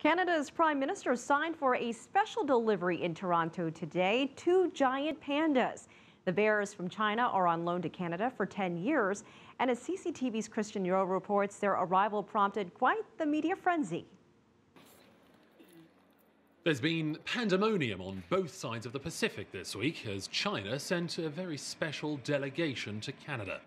Canada's Prime Minister signed for a special delivery in Toronto today two giant pandas. The bears from China are on loan to Canada for 10 years, and as CCTV's Kristiaan Yeo reports, their arrival prompted quite the media frenzy. There's been pandemonium on both sides of the Pacific this week as China sent a very special delegation to Canada.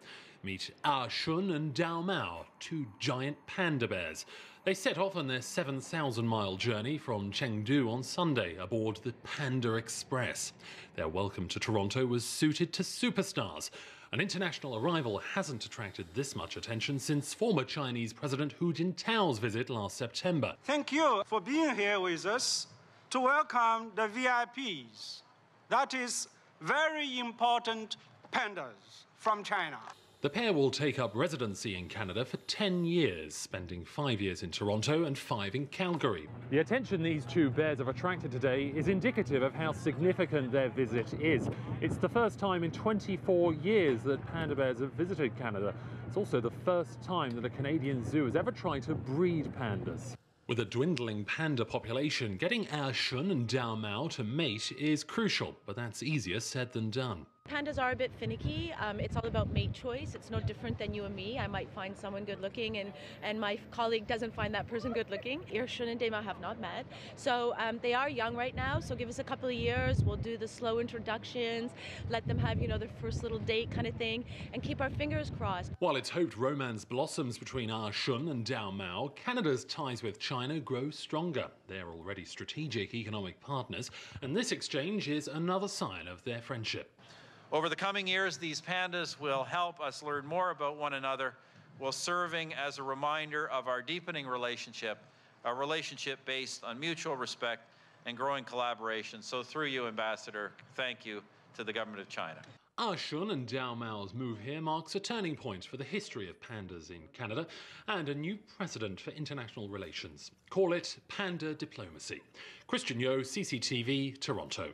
Meet Ah Shun and Da Mao, two giant panda bears. They set off on their 7,000 mile journey from Chengdu on Sunday aboard the Panda Express. Their welcome to Toronto was suited to superstars. An international arrival hasn't attracted this much attention since former Chinese President Hu Jintao's visit last September. Thank you for being here with us to welcome the VIPs. That is very important pandas from China. The pair will take up residency in Canada for 10 years, spending five years in Toronto and five in Calgary. The attention these two bears have attracted today is indicative of how significant their visit is. It's the first time in 24 years that panda bears have visited Canada. It's also the first time that a Canadian zoo has ever tried to breed pandas. With a dwindling panda population, getting Ah Shun and Da Mao to mate is crucial, but that's easier said than done. Pandas are a bit finicky. Um, it's all about mate choice. It's no different than you and me. I might find someone good looking, and, and my colleague doesn't find that person good looking. Irshun and Da Mao have not met. So um, they are young right now, so give us a couple of years. We'll do the slow introductions, let them have, you know, their first little date kind of thing, and keep our fingers crossed. While it's hoped romance blossoms between Ah Shun and Da Mao, Canada's ties with China grow stronger. They're already strategic economic partners, and this exchange is another sign of their friendship. Over the coming years, these pandas will help us learn more about one another while serving as a reminder of our deepening relationship, a relationship based on mutual respect and growing collaboration. So through you, Ambassador, thank you to the government of China. Ah Shun and Da Mao's move here marks a turning point for the history of pandas in Canada and a new precedent for international relations. Call it panda diplomacy. Kristiaan Yeo, CCTV, Toronto.